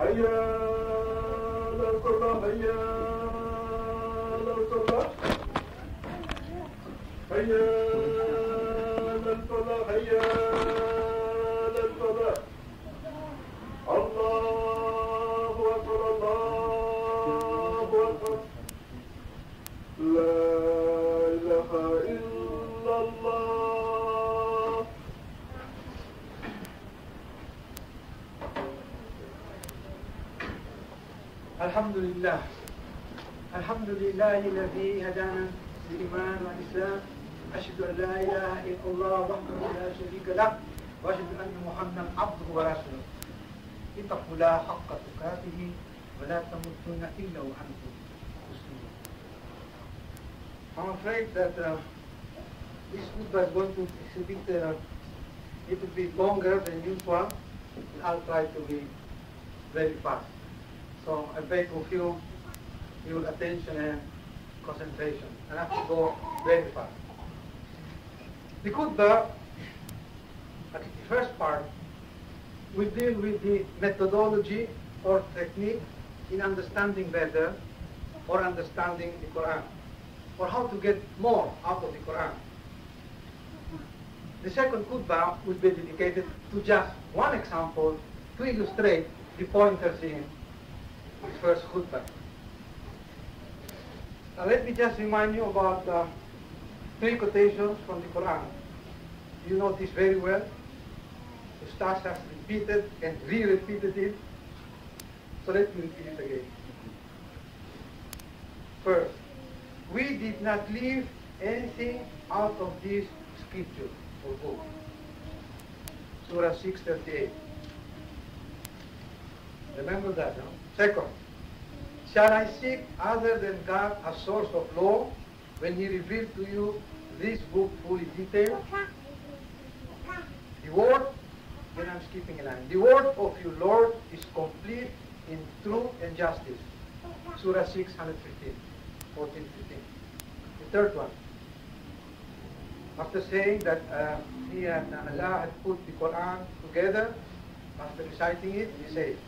هيا لو هيا لو هيا لو هيا الحمد لله الحمد لله الذي هدانا للإيمان والإسلام أشهد أن لا إله إلا الله وحده لا شريك له وأشهد أن محمدا عبده ورسوله اتقوا الله حق تقاته ولا تموتن إلا وأنتم مسلمون I'm afraid that uh, this khutbah is going to is a bit, uh, it will be longer than usual. I'll try to be very fast. So I beg of you your attention and concentration. I have to go very fast. The khutbah, at the first part, will deal with the methodology or technique in understanding better or understanding the Quran, or how to get more out of the Quran. The second khutbah will be dedicated to just one example to illustrate the pointers in the first khutbah. Now let me just remind you about uh, three quotations from the Quran. You know this very well. Ustaz has repeated and re-repeated it. So let me repeat it again. First, we did not leave anything out of this scripture or book. Surah 638. Remember that, no? Second, shall I seek other than God a source of law when He revealed to you this book fully detailed? The word, then I'm skipping a line. The word of your Lord is complete in truth and justice. Surah 6, 115, 14, 15. The third one. After saying that uh, he and Allah had put the Quran together, after reciting it, he said,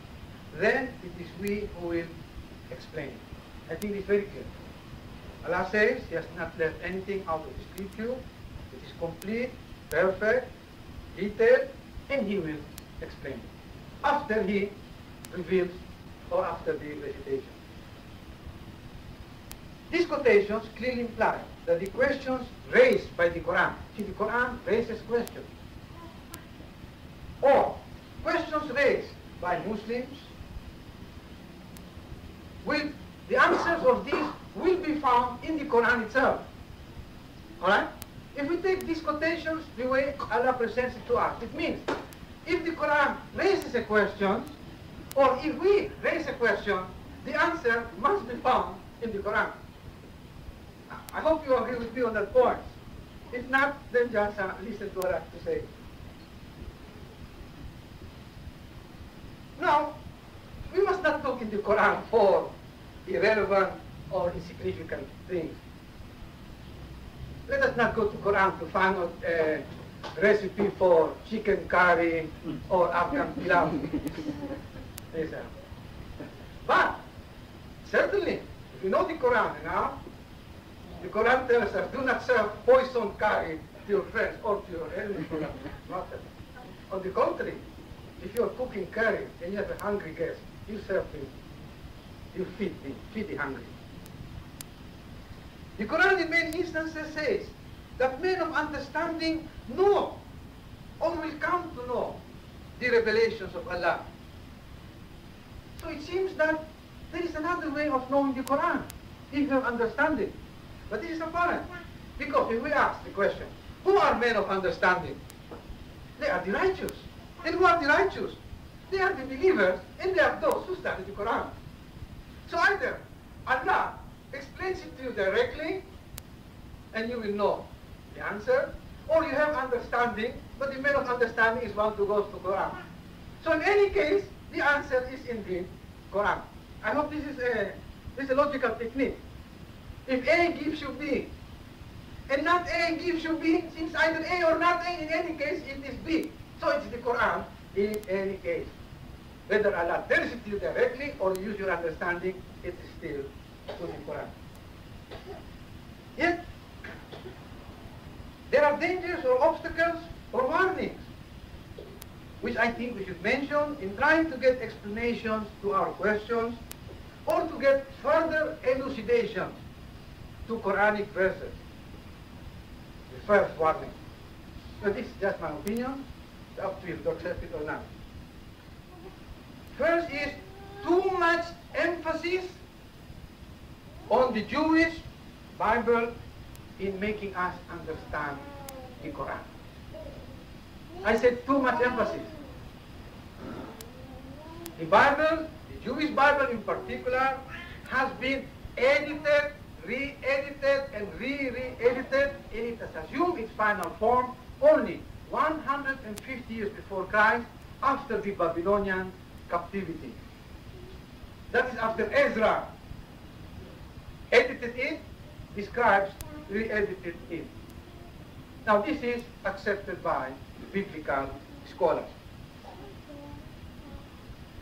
then it is we who will explain. I think it's very clear. Allah says He has not left anything out of the scripture. It is complete, perfect, detailed, and He will explain it. After He reveals or after the recitation. These quotations clearly imply that the questions raised by the Quran, see the Quran raises questions, or questions raised by Muslims will the answers of these will be found in the Quran itself. Alright? If we take these quotations the way Allah presents it to us, it means if the Quran raises a question, or if we raise a question, the answer must be found in the Quran. I hope you agree with me on that point. If not, then just uh, listen to what I have to say. Now, we must not look in the Quran for irrelevant or insignificant things. Let us not go to Quran to find out a recipe for chicken curry or Afghan pilau. Yes, sir. But certainly, if you know the Quran now, the Quran tells us do not serve poison curry to your friends or to your enemies. On the contrary, if you are cooking curry and you have a hungry guest, you serve him. You feed him, feed the hungry. The Quran in many instances says that men of understanding know or will come to know the revelations of Allah. So it seems that there is another way of knowing the Quran, if you have understanding. But this is apparent. Because if we ask the question, who are men of understanding? They are the righteous. And who are the righteous? They are the believers and they are those who study the Quran. So either Allah explains it to you directly and you will know the answer, or you have understanding, but the man of understanding is one who goes to Quran. So in any case, the answer is in the Quran. I hope this is a, this is a logical technique. If A gives you B, and not A gives you B, since either A or not A, in any case, it is B. So it's the Quran in any case. Whether Allah tells it to you directly or use your understanding, it is still to the Quran. Yet, there are dangers or obstacles or warnings which I think we should mention in trying to get explanations to our questions or to get further elucidation to Quranic verses. The first warning. But this is just my opinion. It's up to you to accept it or not. First is too much emphasis on the Jewish Bible in making us understand the Quran. I said too much emphasis. The Bible, the Jewish Bible in particular, has been edited, re-edited, and re-re-edited, and it has assumed its final form only 150 years before Christ, after the Babylonian captivity. That is after Ezra edited it, the scribes re-edited it. Now this is accepted by biblical scholars.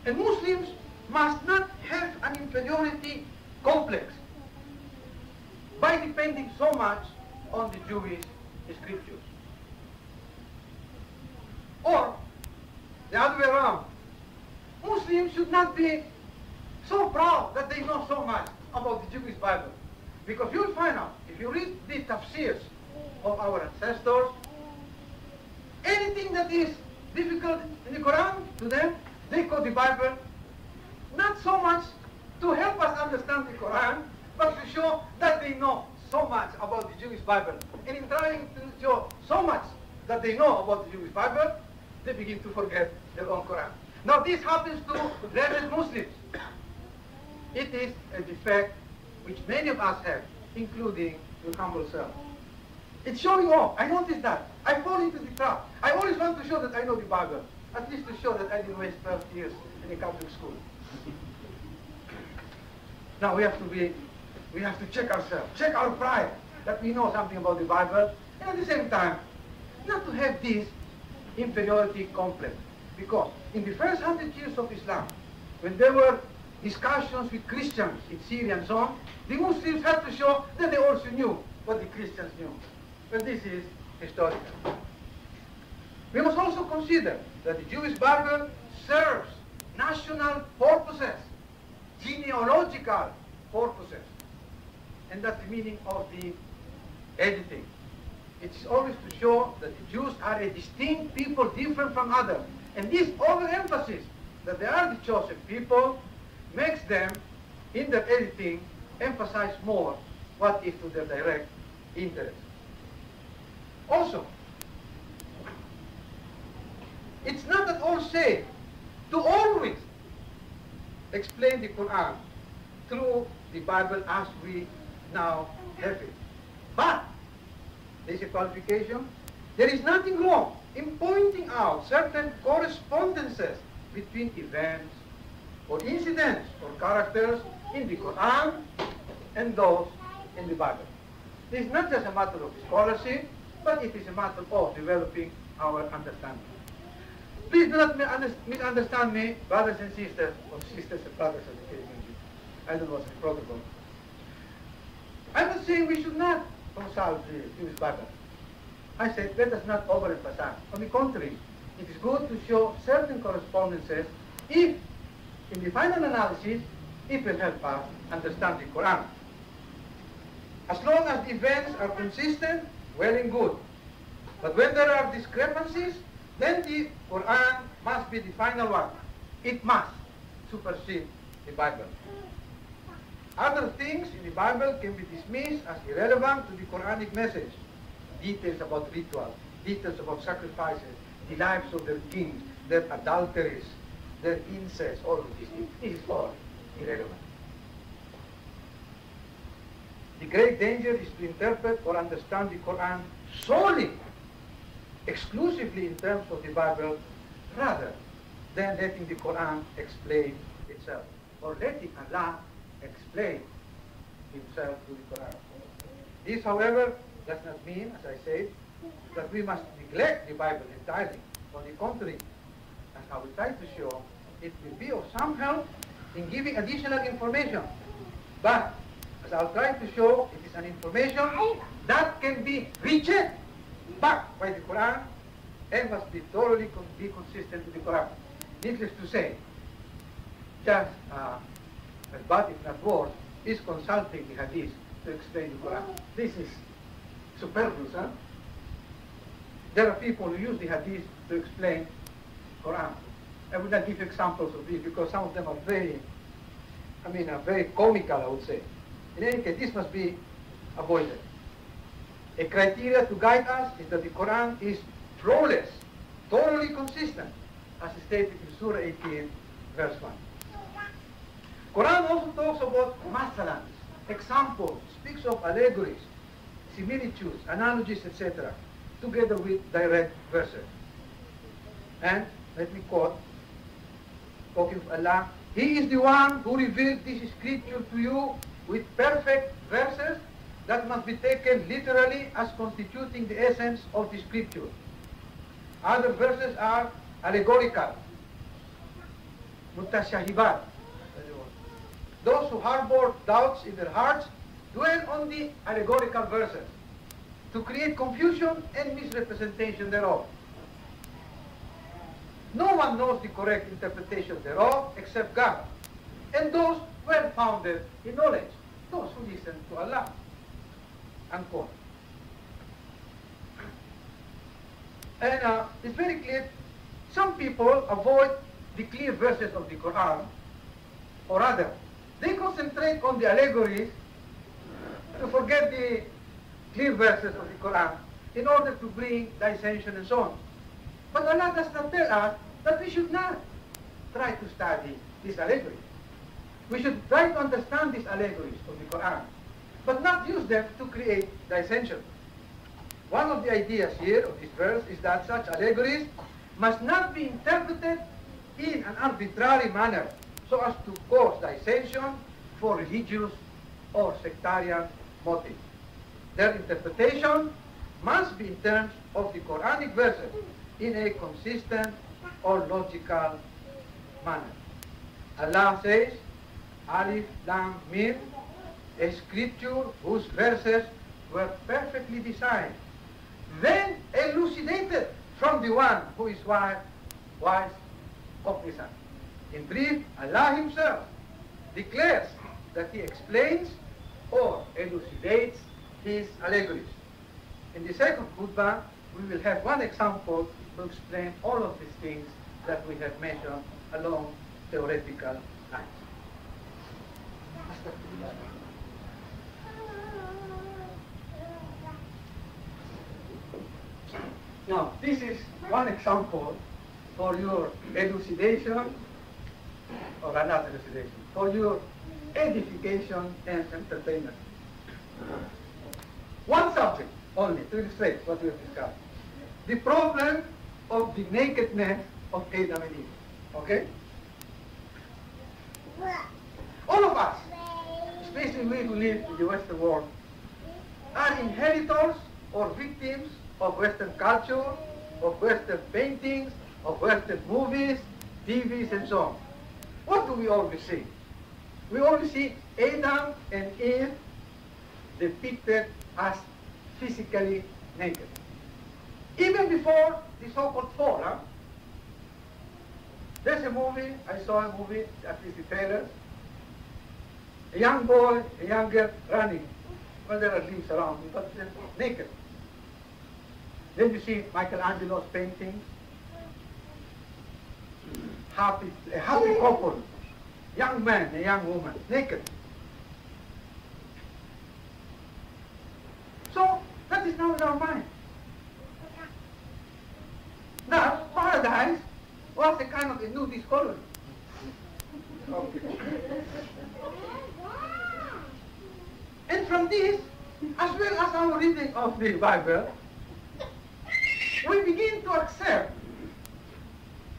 And Muslims must not have an inferiority complex by depending so much on the Jewish scriptures. Or, the other way around, Muslims should not be so proud that they know so much about the Jewish Bible. Because you'll find out, if you read the tafsirs of our ancestors, anything that is difficult in the Quran to them, they quote the Bible, not so much to help us understand the Quran, but to show that they know so much about the Jewish Bible. And in trying to show so much that they know about the Jewish Bible, they begin to forget their own Quran. Now this happens to learned Muslims. It is a defect which many of us have, including your humble self. It's showing off. I noticed that. I fall into the trap. I always want to show that I know the Bible, at least to show that I didn't waste 12 years in a Catholic school. now we have to be, we have to check ourselves, check our pride, that we know something about the Bible, and at the same time, not to have this inferiority complex. Because in the first hundred years of Islam, when there were discussions with Christians in Syria and so on, the Muslims had to show that they also knew what the Christians knew. But this is historical. We must also consider that the Jewish Bible serves national purposes, genealogical purposes. And that's the meaning of the editing. It's always to show that the Jews are a distinct people different from others. And this overemphasis that they are the chosen people makes them, in their editing, emphasize more what is to their direct interest. Also, it's not at all safe to always explain the Quran through the Bible as we now have it. But, there's a qualification, there is nothing wrong in pointing out certain correspondences between events or incidents or characters in the Quran and those in the Bible. This is not just a matter of scholarship, but it is a matter of developing our understanding. Please do not misunderstand me, brothers and sisters, or sisters and brothers of the may. I don't know what's the protocol. I'm not saying we should not consult the Jewish Bible. I said let us not overemphasize. On the contrary, it is good to show certain correspondences if, in the final analysis, it will help us understand the Quran. As long as the events are consistent, well and good. But when there are discrepancies, then the Quran must be the final one. It must supersede the Bible. Other things in the Bible can be dismissed as irrelevant to the Quranic message. Details about rituals, details about sacrifices, the lives of their kings, their adulteries, their incest, all of these things. This is all irrelevant. The great danger is to interpret or understand the Quran solely, exclusively in terms of the Bible, rather than letting the Quran explain itself, or letting Allah explain himself to the Quran. This, however, does not mean, as I said, that we must neglect the Bible entirely. On the contrary, as I will try to show, it will be of some help in giving additional information. But, as I'll try to show, it is an information that can be reached back by the Quran and must be thoroughly con be consistent with the Quran. Needless to say, just uh, bad if not worse, is consulting the Hadith to explain the Quran. This is superfluous, huh? There are people who use the Hadith to explain the Quran. I will not give examples of these because some of them are very, I mean, are very comical, I would say. In any case, this must be avoided. A criteria to guide us is that the Quran is flawless, totally consistent, as stated in Surah 18, verse 1. Quran also talks about masalans, examples, speaks of allegories, similitudes, analogies, etc., together with direct verses. And let me quote, talking of Allah, He is the one who revealed this scripture to you with perfect verses that must be taken literally as constituting the essence of the scripture. Other verses are allegorical, mutashabihat. Those who harbor doubts in their hearts dwell on the allegorical verses to create confusion and misrepresentation thereof. No one knows the correct interpretation thereof except God, and those well founded in knowledge, those who listen to Allah. Unquote. And uh, it's very clear, some people avoid the clear verses of the Quran, or rather, they concentrate on the allegories to forget the clear verses of the Quran in order to bring dissension and so on. But Allah does not tell us that we should not try to study these allegories. We should try to understand these allegories of the Quran, but not use them to create dissension. One of the ideas here of this verse is that such allegories must not be interpreted in an arbitrary manner so as to cause dissension for religious or sectarian motives. Their interpretation must be in terms of the Quranic verses in a consistent or logical manner. Allah says, Alif Lam Mim, a scripture whose verses were perfectly designed, then elucidated from the one who is wise, wise, cognizant. In brief, Allah himself declares that he explains or elucidates his allegories. In the second khutbah, we will have one example to explain all of these things that we have mentioned along theoretical lines. Now, this is one example for your elucidation, or another elucidation, for your edification and entertainment. One subject only to illustrate what we have discussed. The problem of the nakedness of Adam and Eve. Okay? All of us, especially we who live in the Western world, are inheritors or victims of Western culture, of Western paintings, of Western movies, TVs, and so on. What do we always see? We only see Adam and Eve depicted as physically naked. Even before the so-called fall, huh? There's a movie, I saw a movie, at least the trailer, a young boy, a young girl running. Well, there are leaves around, but they're naked. Then you see Michelangelo's paintings, happy, a happy couple, young man, a young woman, naked. So that is now in our mind. Now, paradise was a kind of a nudist colony. And from this, as well as our reading of the Bible, we begin to accept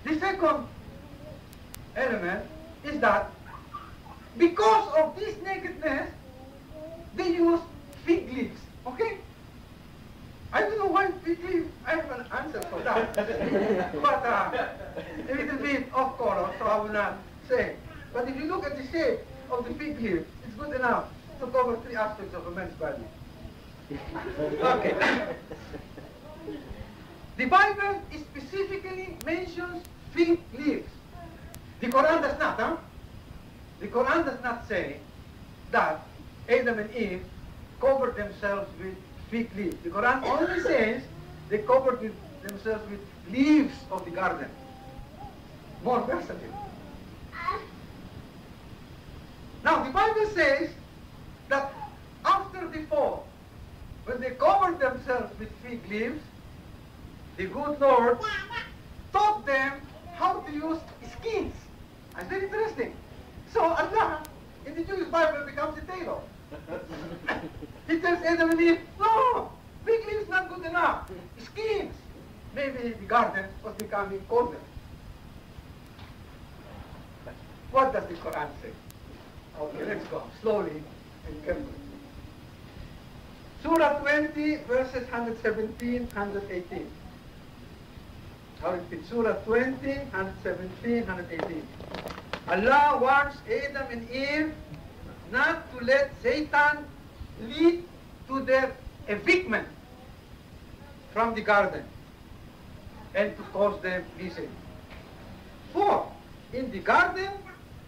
the second element is that because of this nakedness, they use fig leaves. Okay? I don't know why fig leaves. I have an answer for that. but uh, a little bit off color, so I will not say. But if you look at the shape of the fig leaf, it's good enough to cover three aspects of a man's body. Okay. The Bible specifically mentions fig leaves. The Quran does not, huh? The Quran does not say that Adam and Eve covered themselves with fig leaves. The Quran only says they covered with themselves with leaves of the garden. More versatile. Now the Bible says that after the fall, when they covered themselves with fig leaves, the good Lord taught them how to use skins. And very interesting. So Allah, in the Jewish Bible, becomes a tailor. he tells Adam and Eve, no, fig leaves not good enough. Skins. Maybe the garden was becoming colder. What does the Quran say? Okay, let's go slowly and carefully. Surah 20, verses 117, 118. I'll repeat. Surah 20, 117, 118. Allah wants Adam and Eve not to let Satan lead to their evictment from the garden and to cause them misery. For in the garden,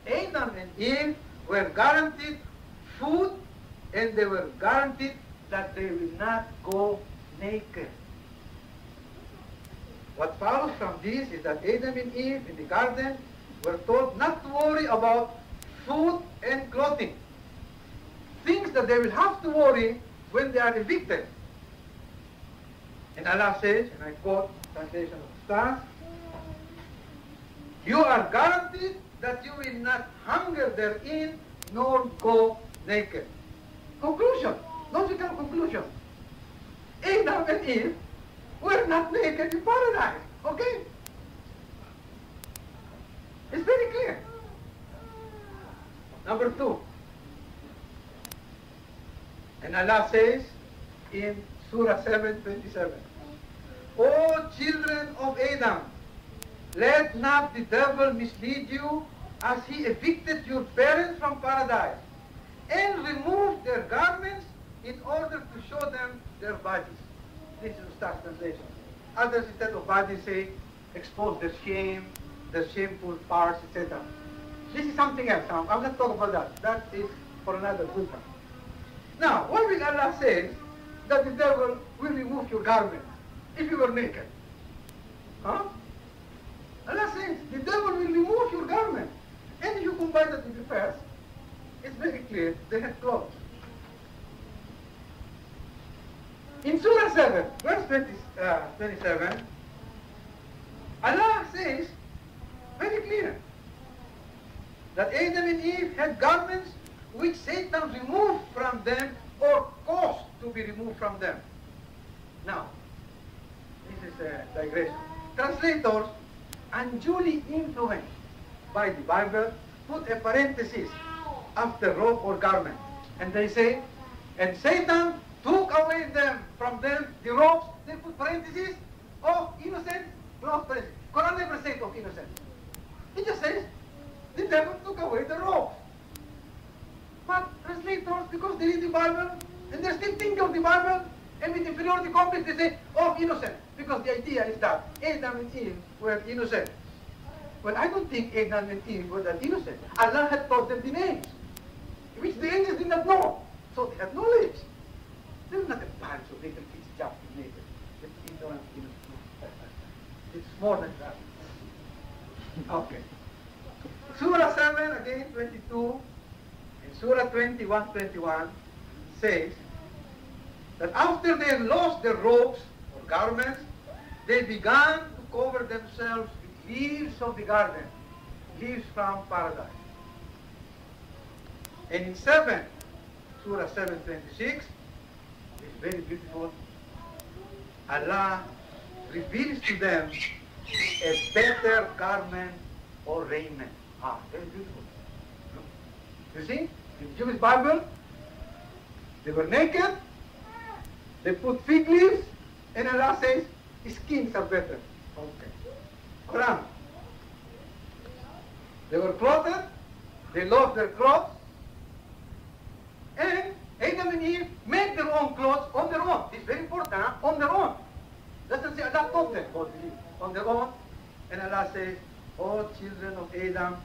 Adam and Eve were guaranteed food and they were guaranteed that they will not go naked. What follows from this is that Adam and Eve in the garden were told not to worry about food and clothing. Things that they will have to worry when they are evicted. And Allah says, and I quote translation of Ustaz, you are guaranteed that you will not hunger therein nor go naked. Conclusion, logical conclusion. Adam and Eve were not naked in paradise, okay? It's very clear. Number two. And Allah says in Surah 7, 27, O children of Adam, let not the devil mislead you as he evicted your parents from paradise and removed their garments in order to show them their bodies. This is Ustad's translation. Others instead of bodies say expose their shame, their shameful parts, etc. This is something else. I'm not talking about that. That is for another sultan. Now, what will Allah say that the devil will remove your garment if you were naked? Huh? Allah says the devil will remove your garment. And if you combine that with the first, it's very clear they had clothes. In Surah 7, verse 20, uh, 27, Allah says very clear that Adam and Eve had garments which Satan removed from them or caused to be removed from them. Now, this is a digression. Translators, unduly influenced by the Bible, put a parenthesis after robe or garment. And they say, and Satan took away them from them the robes, they put parentheses of innocent, close parenthesis. Quran never says of innocent. It just says, the devil took away the robes. But translators, because they read the Bible, and they're still think of the Bible, and with inferiority complex, they say, oh, innocent. Because the idea is that Adam and Eve were innocent. Well, I don't think Adam and Eve were that innocent. Allah had taught them the names, which the angels did not know. So they had knowledge. Were not a bunch of little kids naked. It's. It's more than that. Okay. Surah 7, again, 22, and Surah 21, 21 says that after they lost their robes or garments, they began to cover themselves with leaves of the garden, leaves from paradise. And in 7, Surah 7, 26, it's very beautiful, Allah reveals to them a better garment or raiment. Ah, very beautiful. You see, in Jewish Bible, they were naked, they put fig leaves, and Allah says, skins are better. Okay. Quran, They were clothed, they lost their clothes, and Adam and Eve made their own clothes on their own. It's very important, huh? on their own. Doesn't say Allah taught them, on their own. And Allah says, O children of Adam,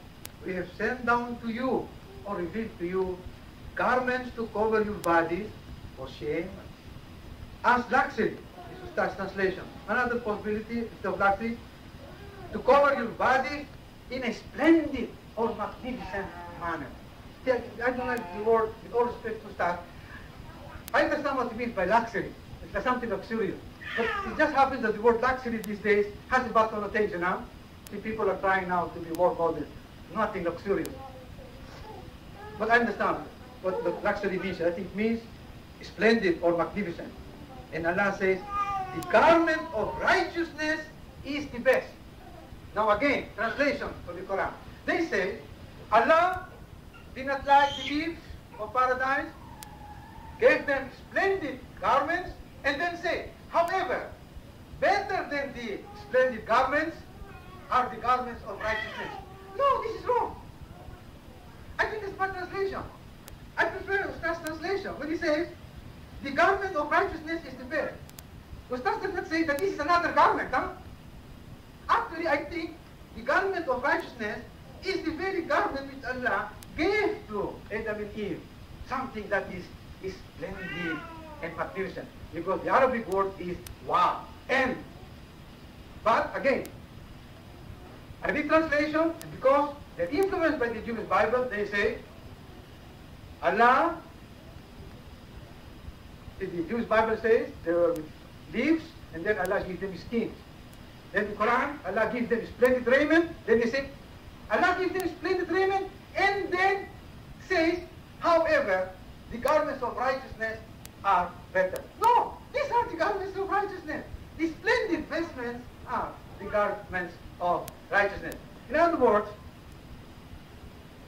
we have sent down to you, or revealed to you, garments to cover your bodies for shame, as luxury. This is Ustaz's translation. Another possibility is of luxury, to cover your body in a splendid or magnificent manner. I, don't like the word, with all respect to Ustaz. I understand what it means by luxury. It's like something luxurious. But it just happens that the word luxury these days has a bad connotation, huh? See, people are trying now to be more modern. Nothing luxurious. But I understand what the luxury means. I think it means splendid or magnificent. And Allah says, the garment of righteousness is the best. Now again, translation of the Quran. They say, Allah did not like the leaves of paradise, gave them splendid garments, and then say, however, better than the splendid garments are the garments of righteousness. No, this is wrong. I think it's bad translation. I prefer Ustaz's translation when he says, the garment of righteousness is the best. Ustaz does not say that this is another garment, huh? Actually, I think the garment of righteousness is the very garment which Allah gave to Adam and Eve. Something that is, is splendid and magnificent. Because the Arabic word is wow. And, but again, Arabic translation, because they're influenced by the Jewish Bible, they say, Allah, the Jewish Bible says, were leaves, and then Allah gives them skins. Then the Quran, Allah gives them splendid raiment. Then they say, Allah gives them splendid raiment, and then says, however, the garments of righteousness are better. No, these are the garments of righteousness. The splendid vestments are the garments of righteousness. In other words,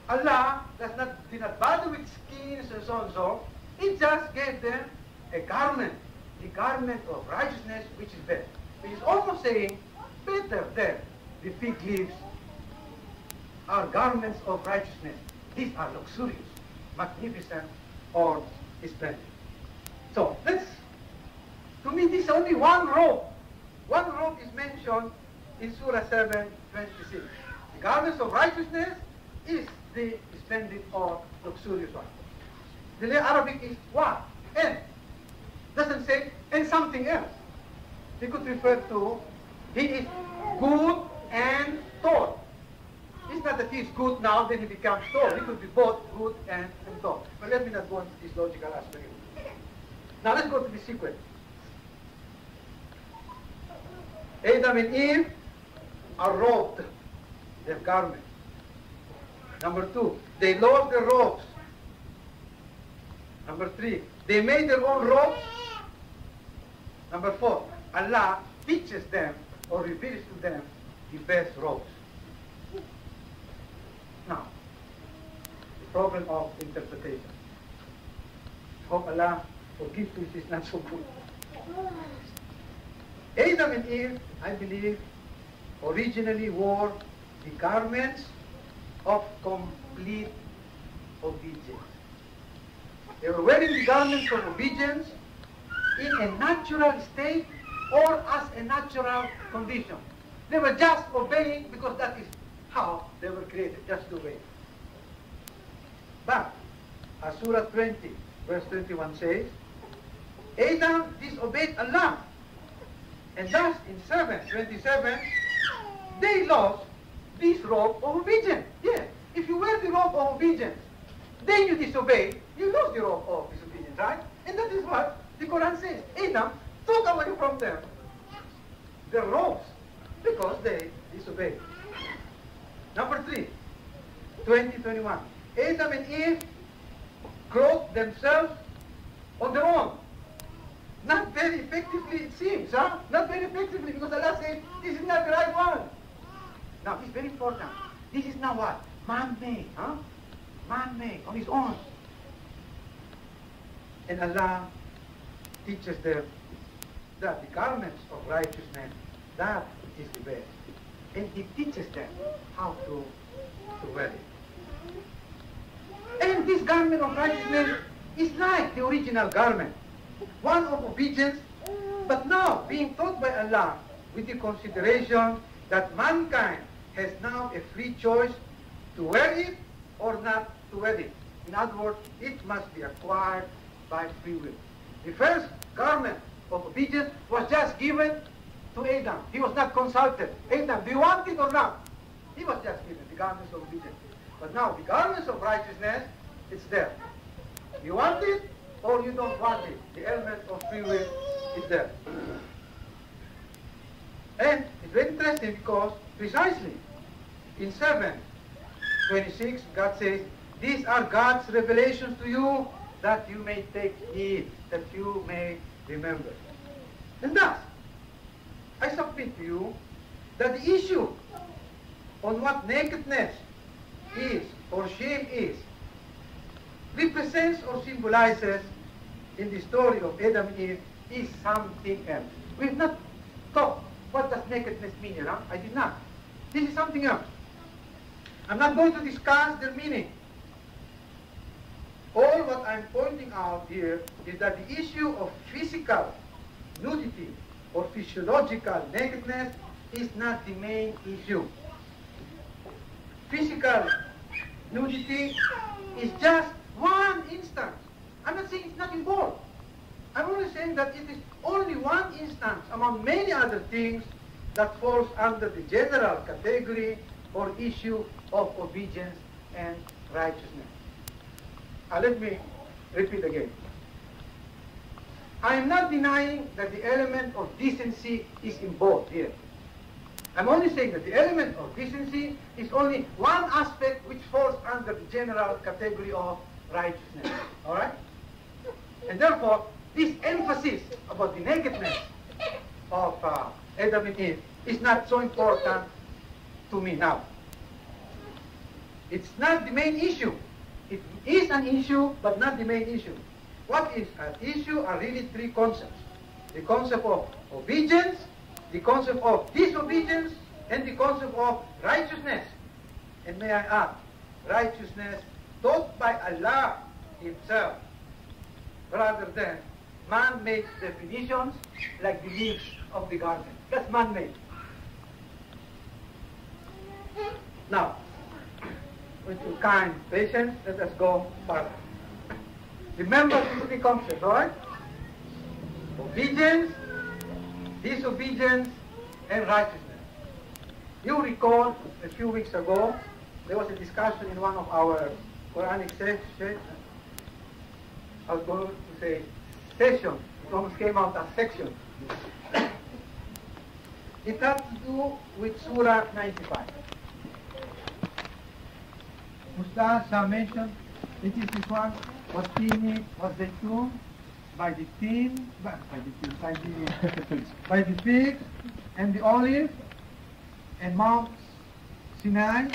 Allah does not, did not bother with skins and so and so. He just gave them a garment, the garment of righteousness, which is better. Which is almost saying, better than the fig leaves are garments of righteousness. These are luxurious, magnificent, or splendid. So let's, to me this is only one robe. One robe is mentioned in Surah 7, 26. The garments of righteousness is the splendid or luxurious one. The Arabic is what? And. Doesn't say and something else. He could refer to he is good and tall. That he is good now, then he becomes tall. He could be both good and, and. But let me not go into this logical aspect. Now let's go to the sequence. Adam and Eve are robed, their garments. Number two, they lost their robes. Number three, they made their own robes. Number four, Allah teaches them or reveals to them the best robes. Now, the problem of interpretation. Hope Allah forgives me if it's not so good. Adam and Eve, I believe, originally wore the garments of complete obedience. They were wearing the garments of obedience in a natural state or as a natural condition. They were just obeying because that is how they were created, just the way. But, as Surah 20, verse 21 says, Adam disobeyed Allah. And thus, in 7, 27, they lost this robe of obedience. Yeah, if you wear the robe of obedience, then you disobey, you lose the robe of disobedience, right? And that is what the Quran says. Adam took away from them their robes because they disobeyed. Number three, 2021. Adam and Eve clothed themselves on their own. Not very effectively, it seems, huh? Not very effectively because Allah said, this is not the right one. Now, this is very important. This is now what? Man-made, huh? Man-made, on his own. And Allah teaches them that the garments of righteousness, that is the best. And he teaches them how to to wear it. And this garment of righteousness is like the original garment, one of obedience, but now being taught by Allah with the consideration that mankind has now a free choice to wear it or not to wear it. In other words, it must be acquired by free will. The first garment of obedience was just given to Adam. He was not consulted. Adam, do you want it or not? He was just given the garments of obedience. But now the garments of righteousness, it's there. You want it or you don't want it. The element of free will is there. And it's very interesting because precisely in 7, 26, God says, these are God's revelations to you that you may take heed, that you may remember. And thus, To you that the issue on what nakedness is or shame is represents or symbolizes in the story of Adam and Eve is something else. We've not talked what does nakedness mean, you know? I did not. This is something else. I'm not going to discuss their meaning. All what I'm pointing out here is that the issue of physical nudity or physiological nakedness is not the main issue. Physical nudity is just one instance. I'm not saying it's not involved. I'm only saying that it is only one instance among many other things that falls under the general category or issue of obedience and righteousness. Uh, let me repeat again. I am not denying that the element of decency is involved here. I'm only saying that the element of decency is only one aspect which falls under the general category of righteousness. All right? And therefore, this emphasis about the nakedness of uh, Adam and Eve is not so important to me now. It's not the main issue. It is an issue, but not the main issue. What is an issue are really three concepts. The concept of obedience, the concept of disobedience, and the concept of righteousness. And may I add, righteousness taught by Allah Himself, rather than man-made definitions like the leaves of the garden. That's man-made. Now, with your kind patience, let us go further. Remember these three concepts, all right? Obedience, disobedience, and righteousness. You recall a few weeks ago, there was a discussion in one of our Quranic sessions. I was going to say session. It almost came out as section. It had to do with Surah 95. Mustafa mentioned it is this one was seen was tomb by the tin by the tin by the by the figs and the olive and Mount Sinai